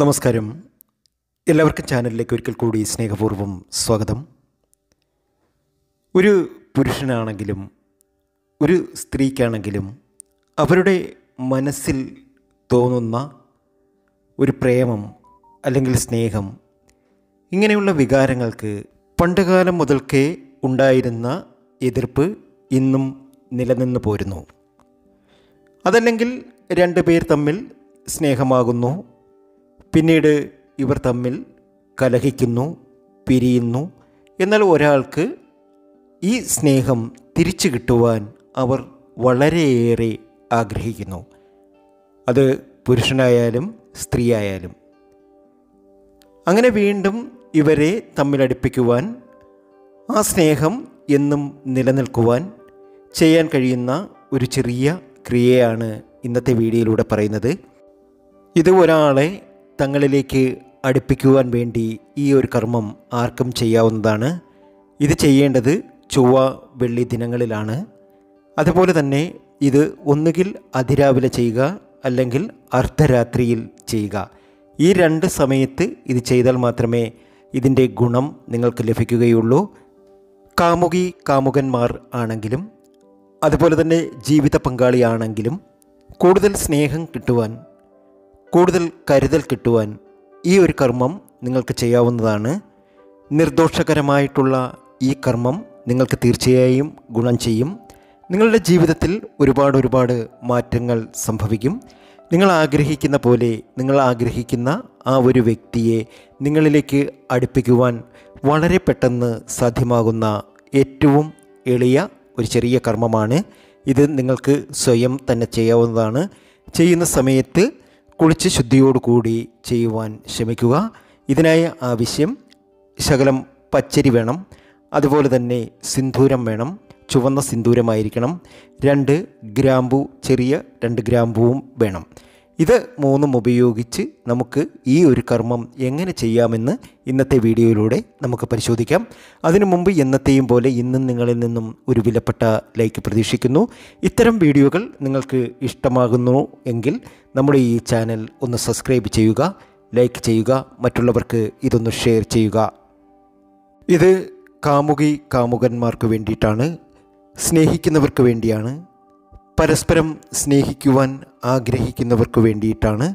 നമസ്കാരം. എല്ലാവർക്കും ചാനലിലേക്ക് ഒരിക്കൽ കൂടി സ്നേഹപൂർവം സ്വാഗതം. ഒരു പുരുഷനാണെങ്കിലും ഒരു സ്ത്രീക്കാണെങ്കിലും അവരുടെ മനസ്സിൽ തോന്നുന്ന ഒരു പ്രേമം അല്ലെങ്കിൽ സ്നേഹം ഇങ്ങനെയുള്ള വികാരങ്ങൾക്ക് പണ്ടുകാലം മുതൽക്കേ ഉണ്ടായിരുന്ന എതിർപ്പ് ഇന്നും നിലനിന്ന് പോരുന്നു. അതല്ലെങ്കിൽ രണ്ട് പേർ തമ്മിൽ സ്നേഹമാകുന്നു പിന്നീട് ഇവർ തമ്മിൽ കലഹിക്കുന്നു പിരിയുന്നു. എന്നാൽ ഒരാൾക്ക് ഈ സ്നേഹം തിരിച്ചു കിട്ടുവാൻ അവർ വളരെയേറെ ആഗ്രഹിക്കുന്നു. അത് പുരുഷനായാലും സ്ത്രീയായാലും. അങ്ങനെ വീണ്ടും ഇവരെ തമ്മിലടുപ്പിക്കുവാൻ ആ സ്നേഹം എന്നും നിലനിൽക്കുവാൻ ചെയ്യാൻ കഴിയുന്ന ഒരു ചെറിയ ക്രിയയാണ് ഇന്നത്തെ വീഡിയോയിലൂടെ പറയുന്നത്. ഇത് ഒരാളെ തങ്ങളിലേക്ക് അടുപ്പിക്കുവാൻ വേണ്ടി ഈ ഒരു കർമ്മം ആർക്കും ചെയ്യാവുന്നതാണ്. ഇത് ചെയ്യേണ്ടത് ചൊവ്വ വെള്ളി ദിനങ്ങളിലാണ്. അതുപോലെ തന്നെ ഇത് ഒന്നുകിൽ അതിരാവിലെ ചെയ്യുക അല്ലെങ്കിൽ അർദ്ധരാത്രിയിൽ ചെയ്യുക. ഈ രണ്ട് സമയത്ത് ഇത് ചെയ്താൽ മാത്രമേ ഇതിന്റെ ഗുണം നിങ്ങൾക്ക് ലഭിക്കുകയുള്ളൂ. കാമുകി കാമുകന്മാർ ആണെങ്കിലും അതുപോലെ തന്നെ ജീവിത പങ്കാളിയാണെങ്കിലും കൂടുതൽ സ്നേഹം കിട്ടുവാൻ കൂടുതൽ കരുതൽ കിട്ടുവാൻ ഈ ഒരു കർമ്മം നിങ്ങൾക്ക് ചെയ്യാവുന്നതാണ്. നിർദോഷകരമായിട്ടുള്ള ഈ കർമ്മം നിങ്ങൾക്ക് തീർച്ചയായും ഗുണം ചെയ്യും. നിങ്ങളുടെ ജീവിതത്തിൽ ഒരുപാട് ഒരുപാട് മാറ്റങ്ങൾ സംഭവിക്കും. നിങ്ങൾ ആഗ്രഹിക്കുന്ന പോലെ നിങ്ങൾ ആഗ്രഹിക്കുന്ന ആ ഒരു വ്യക്തിയെ നിങ്ങളിലേക്ക് അടുപ്പിക്കുവാൻ വളരെ പെട്ടെന്ന് സാധ്യമാകുന്ന ഏറ്റവും എളിയ ഒരു ചെറിയ കർമ്മമാണ്. ഇത് നിങ്ങൾക്ക് സ്വയം തന്നെ ചെയ്യാവുന്നതാണ്. ചെയ്യുന്ന സമയത്ത് കുളിച്ച് ശുദ്ധിയോടുകൂടി ചെയ്യുവാൻ ശ്രമിക്കുക. ഇതിനായി ആവശ്യം ശകലം പച്ചരി വേണം. അതുപോലെ തന്നെ സിന്ദൂരം വേണം. ചുവന്ന സിന്ദൂരമായിരിക്കണം. രണ്ട് ഗ്രാമ്പു ചെറിയ രണ്ട് ഗ്രാമ്പുവും വേണം. ഇത് മൂന്നും ഉപയോഗിച്ച് നമുക്ക് ഈ ഒരു കർമ്മം എങ്ങനെ ചെയ്യാമെന്ന് ഇന്നത്തെ വീഡിയോയിലൂടെ നമുക്ക് പരിശോധിക്കാം. അതിനു മുമ്പ് എന്നത്തെയും പോലെ ഇന്നും നിങ്ങളിൽ നിന്നും ഒരു വിലപ്പെട്ട ലൈക്ക് പ്രതീക്ഷിക്കുന്നു. ഇത്തരം വീഡിയോകൾ നിങ്ങൾക്ക് ഇഷ്ടമാകുന്നു എങ്കിൽ നമ്മുടെ ഈ ചാനൽ ഒന്ന് സബ്സ്ക്രൈബ് ചെയ്യുക ലൈക്ക് ചെയ്യുക മറ്റുള്ളവർക്ക് ഇതൊന്ന് ഷെയർ ചെയ്യുക. ഇത് കാമുകി കാമുകന്മാർക്ക് വേണ്ടിയിട്ടാണ് സ്നേഹിക്കുന്നവർക്ക് വേണ്ടിയാണ്. പരസ്പരം സ്നേഹിക്കുവാൻ ആഗ്രഹിക്കുന്നവർക്ക് വേണ്ടിയിട്ടാണ്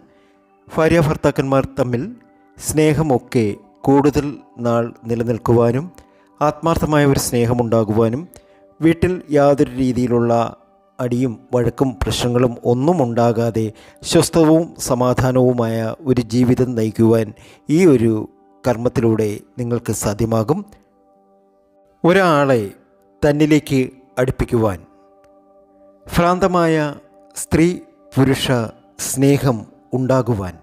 ഭാര്യ ഭർത്താക്കന്മാർ തമ്മിൽ സ്നേഹമൊക്കെ കൂടുതൽ നാൾ നിലനിൽക്കുവാനും ആത്മാർത്ഥമായ ഒരു സ്നേഹമുണ്ടാകുവാനും വീട്ടിൽ യാതൊരു രീതിയിലുള്ള അടിയും വഴക്കും പ്രശ്നങ്ങളും ഒന്നും ഉണ്ടാകാതെ സ്വസ്ഥവും സമാധാനവുമായ ഒരു ജീവിതം നയിക്കുവാൻ ഈ ഒരു കർമ്മത്തിലൂടെ നിങ്ങൾക്ക് സാധ്യമാകും. ഒരാളെ തന്നിലേക്ക് അടുപ്പിക്കുവാൻ ഭ്രാന്തമായ സ്ത്രീ പുരുഷ സ്നേഹം ഉണ്ടാകുവാൻ.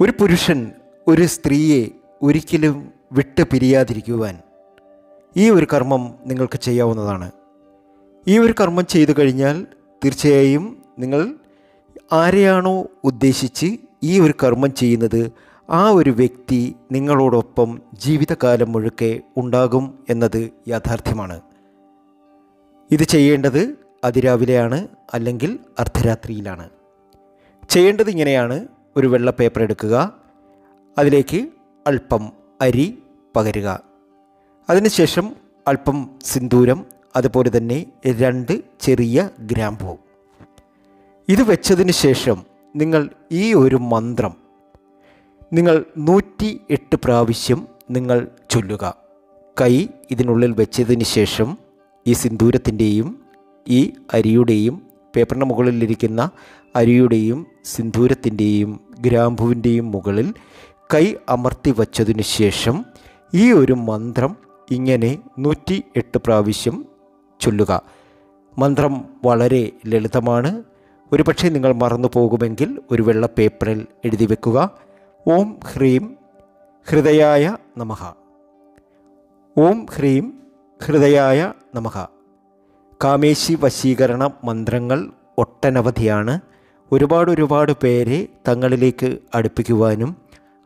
ഒരു പുരുഷൻ ഒരു സ്ത്രീയെ ഒരിക്കലും വിട്ട് പിരിയാതിരിക്കുവാൻ ഈ ഒരു കർമ്മം നിങ്ങൾക്ക് ചെയ്യാവുന്നതാണ്. ഈ ഒരു കർമ്മം ചെയ്തു കഴിഞ്ഞാൽ തീർച്ചയായും നിങ്ങൾ ആരെയാണോ ഉദ്ദേശിച്ച് ഈ ഒരു കർമ്മം ചെയ്യുന്നത് ആ ഒരു വ്യക്തി നിങ്ങളോടൊപ്പം ജീവിതകാലം മുഴുക്കെ ഉണ്ടാകും എന്നത് യാഥാർത്ഥ്യമാണ്. ഇത് ചെയ്യേണ്ടത് അതിരാവിലെയാണ് അല്ലെങ്കിൽ അർദ്ധരാത്രിയിലാണ്. ചെയ്യേണ്ടത് ഇങ്ങനെയാണ്. ഒരു വെള്ള പേപ്പർ എടുക്കുക. അതിലേക്ക് അല്പം അരി പകരുക. അതിനുശേഷം അല്പം സിന്ദൂരം അതുപോലെ തന്നെ രണ്ട് ചെറിയ ഗ്രാമ്പൂ. ഇത് വെച്ചതിന് ശേഷം നിങ്ങൾ ഈ ഒരു മന്ത്രം നിങ്ങൾ നൂറ്റി എട്ട് പ്രാവശ്യം നിങ്ങൾ ചൊല്ലുക. കൈ ഇതിനുള്ളിൽ വെച്ചതിന് ശേഷം ഈ സിന്ദൂരത്തിന്റെയും ഈ അരിയുടെയും പേപ്പറിന്റെ മുകളിലിരിക്കുന്ന അരിയുടെയും സിന്ദൂരത്തിന്റെയും ഗ്രാമ്പുവിന്റെയും മുകളിൽ കൈ അമർത്തി വച്ചതിനു ശേഷം ഈ ഒരു മന്ത്രം ഇങ്ങനെ നൂറ്റി എട്ട് പ്രാവശ്യം ചൊല്ലുക. മന്ത്രം വളരെ ലളിതമാണ്. ഒരുപക്ഷെ നിങ്ങൾ മറന്നു പോകുമെങ്കിൽ ഒരു വെള്ള പേപ്പറിൽ എഴുതി വെക്കുക. ഓം ഹ്രീം ഹൃദയായ നമഃ. ഓം ഹ്രീം ഹൃദയായ നമഃ. കാമേശി വശീകരണ മന്ത്രങ്ങൾ ഒട്ടനവധിയാണ്. ഒരുപാട് ഒരുപാട് പേരെ തങ്ങളിലേക്ക് അടുപ്പിക്കുവാനും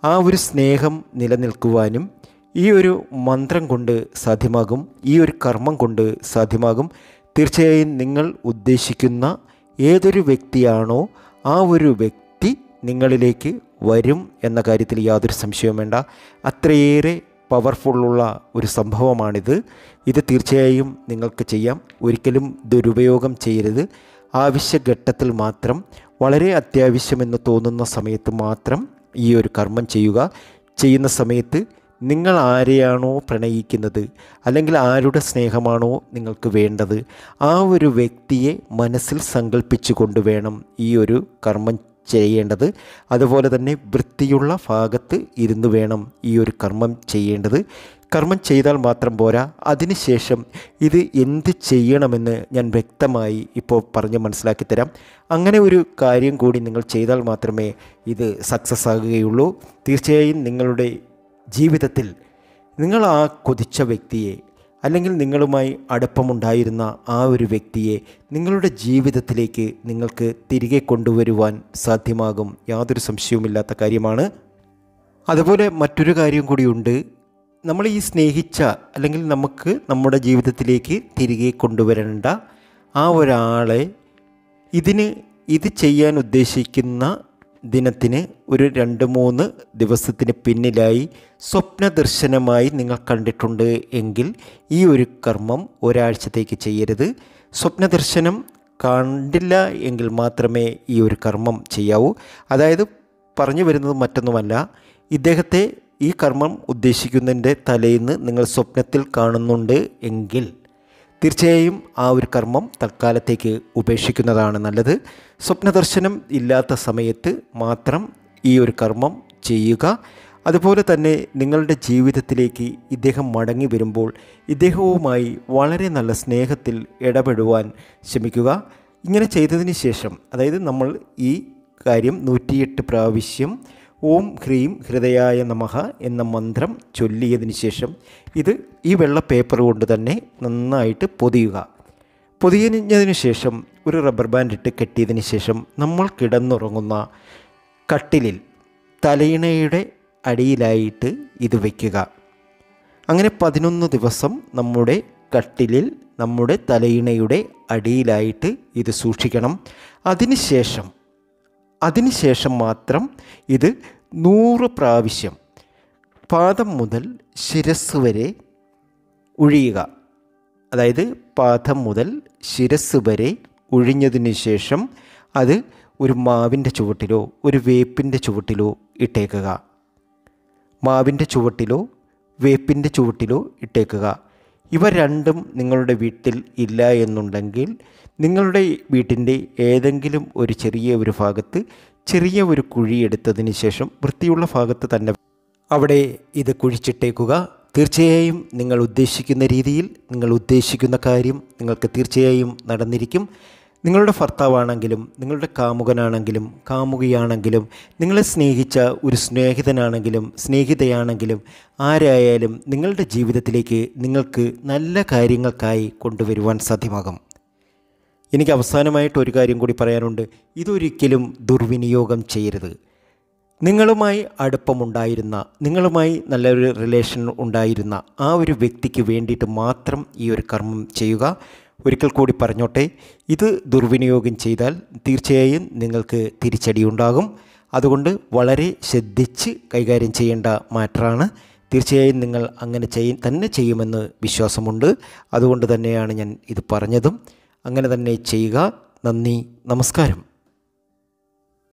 ആ ഒരു സ്നേഹം നിലനിൽക്കുവാനും ഈ ഒരു മന്ത്രം കൊണ്ട് സാധ്യമാകും ഈ ഒരു കർമ്മം കൊണ്ട് സാധ്യമാകും. തീർച്ചയായും നിങ്ങൾ ഉദ്ദേശിക്കുന്ന ഏതൊരു വ്യക്തിയാണോ ആ ഒരു വ്യക്തി നിങ്ങളിലേക്ക് വരും എന്ന കാര്യത്തിൽ യാതൊരു സംശയവും വേണ്ട. അത്രയേറെ പവർഫുള്ളുള്ള ഒരു സംഭവമാണിത്. ഇത് തീർച്ചയായും നിങ്ങൾക്ക് ചെയ്യാം. ഒരിക്കലും ദുരുപയോഗം ചെയ്യരുത്. ആവശ്യഘട്ടത്തിൽ മാത്രം വളരെ അത്യാവശ്യമെന്ന് തോന്നുന്ന സമയത്ത് മാത്രം ഈ ഒരു കർമ്മം ചെയ്യുക. ചെയ്യുന്ന സമയത്ത് നിങ്ങൾ ആരെയാണോ പ്രണയിക്കുന്നത് അല്ലെങ്കിൽ ആരുടെ സ്നേഹമാണോ നിങ്ങൾക്ക് വേണ്ടത് ആ ഒരു വ്യക്തിയെ മനസ്സിൽ സങ്കല്പിച്ചുകൊണ്ട് വേണം ഈ ഒരു കർമ്മം ചെയ്യേണ്ടത്. അതുപോലെ തന്നെ വൃത്തിയുള്ള ഭാഗത്ത് ഇരുന്ന് വേണം ഈ ഒരു കർമ്മം ചെയ്യേണ്ടത്. കർമ്മം ചെയ്താൽ മാത്രം പോരാ. അതിനുശേഷം ഇത് എന്ത് ചെയ്യണമെന്ന് ഞാൻ വ്യക്തമായി ഇപ്പോൾ പറഞ്ഞ് മനസ്സിലാക്കി തരാം. അങ്ങനെ ഒരു കാര്യം കൂടി നിങ്ങൾ ചെയ്താൽ മാത്രമേ ഇത് സക്സസ് ആകുകയുള്ളൂ. തീർച്ചയായും നിങ്ങളുടെ ജീവിതത്തിൽ നിങ്ങൾ ആ കൊതിച്ച വ്യക്തിയെ അല്ലെങ്കിൽ നിങ്ങളുമായി അടുപ്പമുണ്ടായിരുന്ന ആ ഒരു വ്യക്തിയെ നിങ്ങളുടെ ജീവിതത്തിലേക്ക് നിങ്ങൾക്ക് തിരികെ കൊണ്ടുവരുവാൻ സാധ്യമാകും യാതൊരു സംശയവുമില്ലാത്ത കാര്യമാണ്. അതുപോലെ മറ്റൊരു കാര്യം കൂടിയുണ്ട് നമ്മൾ ഈ സ്നേഹിച്ച അല്ലെങ്കിൽ നമുക്ക് നമ്മുടെ ജീവിതത്തിലേക്ക് തിരികെ കൊണ്ടുവരേണ്ട ആ ഒരാളെ ഇതിന് ഇത് ചെയ്യാൻ ഉദ്ദേശിക്കുന്ന ദിനത്തിന് ഒരു രണ്ട് മൂന്ന് ദിവസത്തിന് പിന്നിലായി സ്വപ്ന ദർശനമായി നിങ്ങൾ കണ്ടിട്ടുണ്ട് എങ്കിൽ ഈ ഒരു കർമ്മം ഒരാഴ്ചത്തേക്ക് ചെയ്യരുത്. സ്വപ്ന ദർശനം കണ്ടില്ല എങ്കിൽ മാത്രമേ ഈ ഒരു കർമ്മം ചെയ്യാവൂ. അതായത് പറഞ്ഞു വരുന്നത് മറ്റൊന്നുമല്ല ഇദ്ദേഹത്തെ ഈ കർമ്മം ഉദ്ദേശിക്കുന്നതിന്റെ തലേന്ന് നിങ്ങൾ സ്വപ്നത്തിൽ കാണുന്നുണ്ട് എങ്കിൽ തീർച്ചയായും ആ ഒരു കർമ്മം തൽക്കാലത്തേക്ക് ഉപേക്ഷിക്കുന്നതാണ് നല്ലത്. സ്വപ്നദർശനം ഇല്ലാത്ത സമയത്ത് മാത്രം ഈ ഒരു കർമ്മം ചെയ്യുക. അതുപോലെ തന്നെ നിങ്ങളുടെ ജീവിതത്തിലേക്ക് ഇദ്ദേഹം മടങ്ങി വരുമ്പോൾ ഇദ്ദേഹവുമായി വളരെ നല്ല സ്നേഹത്തിൽ ഇടപെടുവാൻ ശ്രമിക്കുക. ഇങ്ങനെ ചെയ്തതിന് ശേഷം അതായത് നമ്മൾ ഈ കാര്യം നൂറ്റിയെട്ട് പ്രാവശ്യം ഓം ഹ്രീം ഹൃദയായ നമഹ എന്ന മന്ത്രം ചൊല്ലിയതിന് ശേഷം ഇത് ഈ വെള്ള പേപ്പർ കൊണ്ട് തന്നെ നന്നായിട്ട് പൊതിയുക. പൊതിയതിന് ശേഷം ഒരു റബ്ബർ ബാൻഡ് ഇട്ട് കെട്ടിയതിന് ശേഷം നമ്മൾ കിടന്നുറങ്ങുന്ന കട്ടിലിൽ തലയിണയുടെ അടിയിലായിട്ട് ഇത് വയ്ക്കുക അങ്ങനെ പതിനൊന്ന് ദിവസം നമ്മുടെ കട്ടിലിൽ നമ്മുടെ തലയിണയുടെ അടിയിലായിട്ട് ഇത് സൂക്ഷിക്കണം. അതിനുശേഷം അതിനുശേഷം മാത്രം ഇത് നൂറ് പ്രാവശ്യം പാദം മുതൽ ശിരസ് വരെ ഒഴിയുക അതായത് പാദം മുതൽ ശിരസ് വരെ ഒഴിഞ്ഞതിന് ശേഷം അത് ഒരു മാവിന്റെ ചുവട്ടിലോ ഒരു വേപ്പിന്റെ ചുവട്ടിലോ ഇട്ടേക്കുക. മാവിന്റെ ചുവട്ടിലോ വേപ്പിന്റെ ചുവട്ടിലോ ഇട്ടേക്കുക. ഇവ രണ്ടും നിങ്ങളുടെ വീട്ടിൽ ഇല്ല എന്നുണ്ടെങ്കിൽ നിങ്ങളുടെ വീട്ടിന്റെ ഏതെങ്കിലും ഒരു ചെറിയ ഒരു ഭാഗത്ത് ചെറിയ ഒരു കുഴി എടുത്തതിന് ശേഷം വൃത്തിയുള്ള ഭാഗത്ത് തന്നെ അവിടെ ഇത് കുഴിച്ചിട്ടേക്കുക. തീർച്ചയായും നിങ്ങൾ ഉദ്ദേശിക്കുന്ന രീതിയിൽ നിങ്ങൾ ഉദ്ദേശിക്കുന്ന കാര്യം നിങ്ങൾക്ക് തീർച്ചയായും നടന്നിരിക്കും. നിങ്ങളുടെ ഭർത്താവാണെങ്കിലും നിങ്ങളുടെ കാമുകനാണെങ്കിലും കാമുകിയാണെങ്കിലും നിങ്ങളെ സ്നേഹിച്ച ഒരു സ്നേഹിതനാണെങ്കിലും സ്നേഹിതയാണെങ്കിലും ആരായാലും നിങ്ങളുടെ ജീവിതത്തിലേക്ക് നിങ്ങൾക്ക് നല്ല കാര്യങ്ങൾക്കായി കൊണ്ടുവരുവാൻ സാധ്യമാകും. എനിക്ക് അവസാനമായിട്ട് ഒരു കാര്യം കൂടി പറയാനുണ്ട്. ഇതൊരിക്കലും ദുർവിനിയോഗം ചെയ്യരുത്. നിങ്ങളുമായി അടുപ്പമുണ്ടായിരുന്ന നിങ്ങളുമായി നല്ലൊരു റിലേഷൻ ഉണ്ടായിരുന്ന ആ ഒരു വ്യക്തിക്ക് വേണ്ടിയിട്ട് മാത്രം ഈ ഒരു കർമ്മം ചെയ്യുക. ഒരിക്കൽ കൂടി പറഞ്ഞോട്ടെ ഇത് ദുർവിനിയോഗം ചെയ്താൽ തീർച്ചയായും നിങ്ങൾക്ക് തിരിച്ചടിയുണ്ടാകും. അതുകൊണ്ട് വളരെ ശ്രദ്ധിച്ച് കൈകാര്യം ചെയ്യേണ്ട മാറ്ററാണ്. തീർച്ചയായും നിങ്ങൾ അങ്ങനെ ചെയ്യ തന്നെ ചെയ്യുമെന്ന് വിശ്വാസമുണ്ട്. അതുകൊണ്ട് തന്നെയാണ് ഞാൻ ഇത് പറഞ്ഞതും. അങ്ങനെ തന്നെ ചെയ്യുക. നന്ദി നമസ്കാരം.